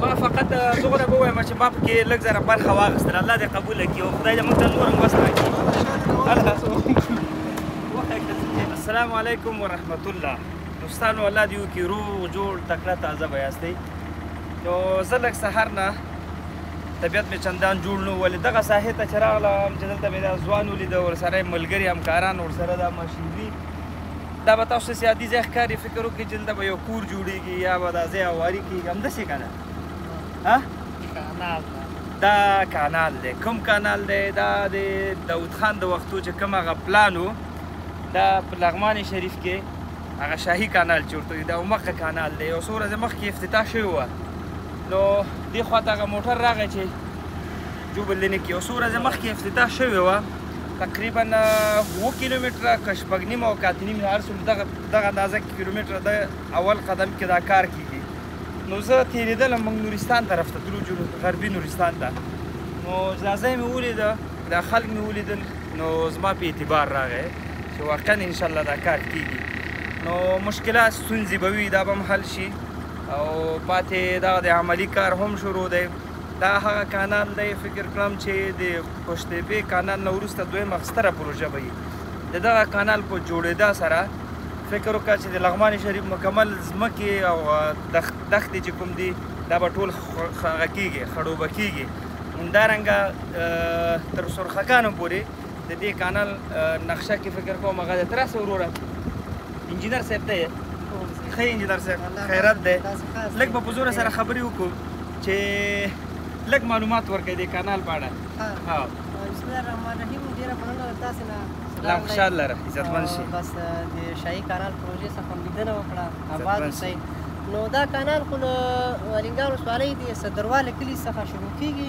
ما فقط دومره به ووایم چې ما پکې لږ زره برخه واخیستله الله دې قبول کړي او خدای دې موږ ته نور هم وس راکړي السلام علیکم ورحمت الله دوستانو الله دې وکړي روغ جوړ تکړه تازه به یاستئ نو زه لږ سهار نه طبیعت مې چندان جوړ نه ولې دغه ساحې ته چې راغلم چې دلته مې دا ځوان ولید ورسره ملګري همکاران ورسره دا ماشینري دا به تاسو ته عادي ځای ښکاري فکر وکړئ چې دلته به یو کور جوړېږي یا به دا ځای اواري کېږي همداسې که نه دا کانال دی کوم کانال دی دا د داود خان د وختو چې کوم هغه پلان و دا په لغمان شریف کې هغه شاهي کانال چې ورته دا عمقه کانال دی یو څو ورځې مخکې افتتاح شوی وه نو دې خوا ته هغه موټر راغی چې جوبل لینک کې یو څو ورځې مخکې افتتاح شوې وه تقریبا اووه کیلومتره که شپږ نیمه او که اته نیمه هر څومره دغه دغه اندازه کیلومتره د اول قدم کې دا کار کیږي نو زه تېرېدلم موږ نورستان طرف ته تلو غربي نورستان ته نو ځای مې ولیده دا خلک مې ولیدل نو زما په اعتبار راغی چې واقعا انشاءالله دا کار کیږي نو مشکلات ستونزې به وي دا به هم حل شي او پاتې دا د عملی کار هم شروع دی دا هغه کانال دی فکر کړم چې د قوشتېپې کانال نه وروسته دویمه ستره پروژه به وي د دغه کانال په جوړېدا سره فکر وکړه چې د لغمان شریف مکمل ځمکې او دښتې چې کوم دي دا به ټول هغه کېږي خړوبه کېږي همدارنګه تر سرخکانو پورې د دې کانال نقشه کې فکر کوم هغه د تراسه وروره انجینر صاحب ته ښه انجینر صاحب خیرت دی لږ به په زوره سره خبرې وکړو چې لږ معلومات ورکړئ د کانال په اړه ها بسم الله الرحمن الرحیم ډیره مننه له تاسو نه لا خوشحال لره عزتمن شي بس د شاهي کانال پروژې څخه لیدنه وکړه آباد اوسئ نو دا کانال خو له الینګار ولسوالۍ د صدرواله کلي څخه شروع کیږي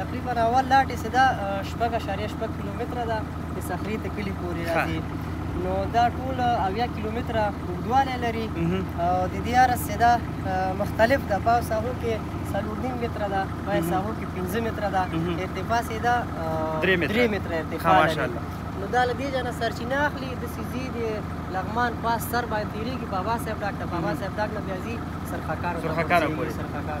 تقریبا اول لاټې چې ده شپږ اعشاریه شپږ کیلومتره ده د صخرې ته کلي پورې راځي نو دا ټول اویا کیلومتره اوږدوالی لري او د دې هره سیده مختلف ده په ساحو کې څلور نیم متره ده په ساحو کې پنځه متره ده ارتفاع سیده درې متره ارتفاع لري نو دا له دې جنه سرچینه اخلي د سیزي د لغمان پاس سر باندې تیریږي بابا صاحب ډاکټر بابا صاحب ډاکټر بیا ځي سرخکار سرخکار پورې سرخکار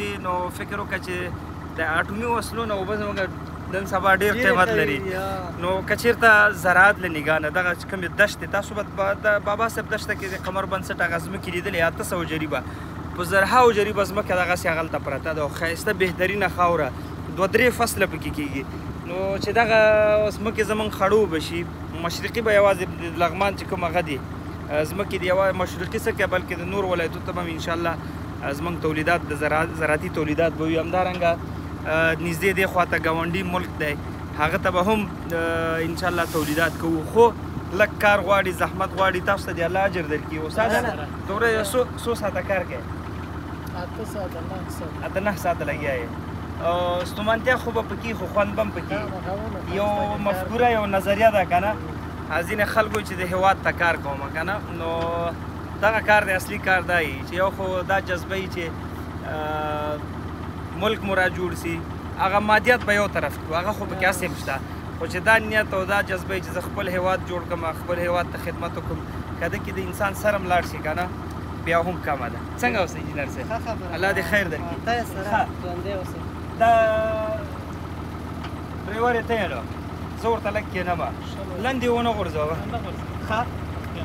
دي نو فکر وکړه چې د اټومي وسلو نه وبه زموږ نن سبا ډیر قیمت لري نو کچیرته زراعت له نگاه نه دغه کومې دشتې تاسو به د بابا صاحب دشته کې د قمر بنسټ هغه ځمکې لیدلې اته سوه جریبه په زرهاو جریبه ځمکه دغسې هغلته پرته ده او ښایسته بهترینه خاوره دوه درې فصله پکې کیږي نو چې دغه ځمکې زمونږ خړوب شي مشرقي به یوازې لغمان چې کوم هغه دي ځمکې دی یوازې مشرقي څه کوي بلکې د نور ولایتو ته به انشاءالله زموږ تولیدات د زراعتي تولیدات به وي همدارنګه نږدې دې خواته ګاونډي ملک دی هغه ته به هم ان شاء الله تولیدات کوو خو لک کار غواړي زحمت غواړي تاسو ته دی الله اجر درکړي استاد دوره یو سو سو ساته کار کوي اته ساعت نه ساعت اته نه ساعت لګیا یې او ستومانتیا خو به پکې خو خوند بم پکې یو مفکوره یو نظریه ده کنه ازینه خلکو چې د هواد ته کار کوم کنه نو دغه کار دی اصلي کار دا یي چې یو خو دا جذبه یي چې ملک مو را جوړ سي هغه مادیات به یو طرف کو هغه خو پکې اسیم شته خو چې دا نیت او دا جذبه چې خپل هیواد جوړ کم خپل هیواد ته خدمت وکم کده کې د انسان سره ملاړ شي کنه بیا هم کمه ده څنګه اوس انجینر صاحب الله دې خیر درکړي تاسو سره ژوندې اوسئ دا ډرایور ته یې نو زه ورته لږ کېنم لاندې ونه غورځوه ښه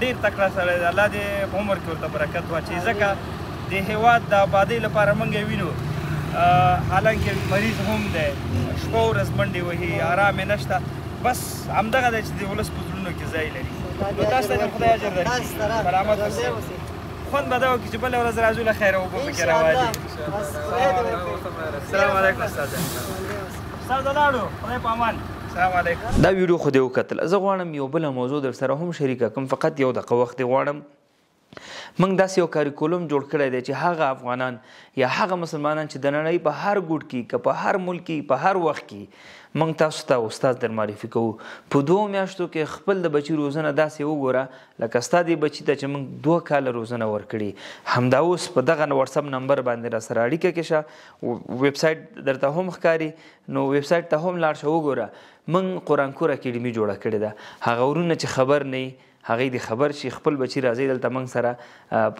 ډیر تکړه سړی دی الله دې عمر کې ورته برکت واچي ځکه د هیواد د آبادۍ لپاره موږ وینو حالانکه مریض هم دی شپه ورځ منډې وهي آرام یې نشته بس همدغه دی چې د ولس په زړونو کې ځای لري نو تاسو ته خدای اجر درکړي سلامت اوسئ خوند به دا وکړي چې بله ورځ راځو له خیره اوبه پکې روانې السلام علیکم استاد سر د لاړو خدای پامان. سلام علیکم. دا ویډیو خو دی وکتله زه غواړم یو بله موضوع درسره هم شریکه کړم فقط یو دقه وخت دی غواړم موږ داسې یو کاریکولم جوړ کړی دی چې هغه افغانان یا هغه مسلمانان چې د نړۍ په هر ګوټ کې که په هر ملک کې په هر وخت کې موږ تاسو ته استاد در معرفي کوو په دوو میاشتو کې خپل د بچي روزنه داسې وګوره لکه ستا دې بچي ته چې موږ دوه کاله روزنه ورکړي همدا اوس په دغه واتساپ نمبر باندې را سره اړیکه کې شه ویب سایت درته هم ښکاری نو ویب سایت ته هم لاړ شو وګوره من قران کور اکیډمي جوړه کړې ده هغه ورونه چې خبر نه هغه د خبر شي خپل بچی راځي دلته موږ سره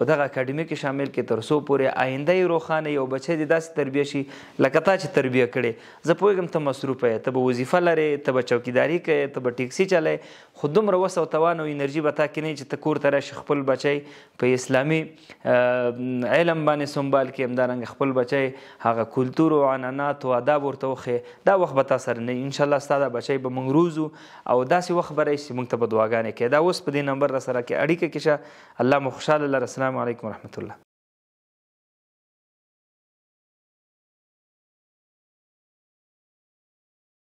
په دغه اکیډمي کې شامل کې تر څو پورې آینده یې روخانه یو بچی د داسې تربیه شي لکه تا چې تربیه کړي زه پوهیږم ته مصروف یې ته به وظیفه لرې ته به چوکیداری کوې ته به ټیکسي چلې خو دومره وس او توان او انرژي به تا کې نه چې ته کور ته راشي خپل بچی په اسلامي علم باندې سنبال کې همدارنګ خپل بچي هغه کلتور او عنعنات او آداب ورته وخی دا وخت به تاسو سره نه ان شاء الله ستاسو بچي به موږ روزو او داسې وخت به راشي موږ ته په دعاګانې کې دا اوس په دې نمبر را سره کې اړیکه کې شه الله مو خوشاله لره السلام علیکم ورحمت الله